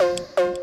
Música